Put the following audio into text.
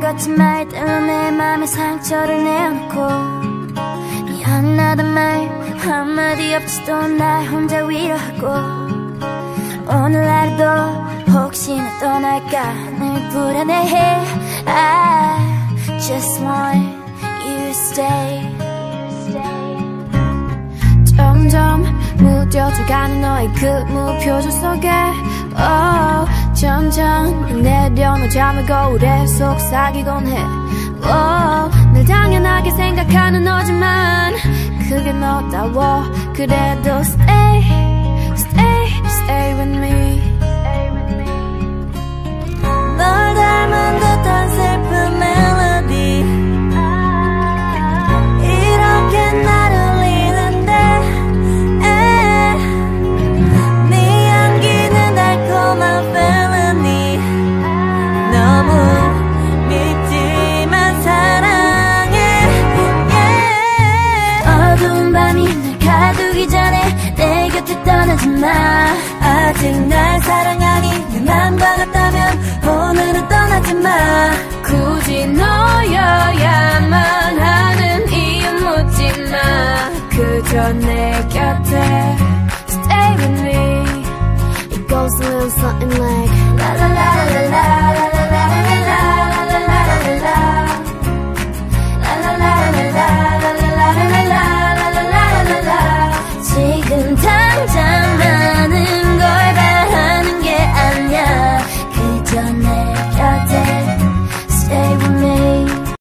같은 말들로 내 맘에 상처를 내어놓고 미안하단 말 한마디 없이도 날 혼자 위로하고 오늘 하루도 혹시나 떠날까 늘 불안해해. I just want you to stay. 점점 무뎌져가는 너의 그 무표정 속에. Oh, 점점 내려놓 잠을 거울에 속삭이곤 해. Oh, 늘 당연하게 생각하는 너지만 그게 너다워. 그래도 stay 밤이 날 가두기 전에 내 곁을 떠나지 마. 아직 날 사랑하니 내 맘과 같다면 오늘은 떠나지 마. 굳이 너여야만 하는 이유 묻지 마. 그저 내 곁에 Stay with me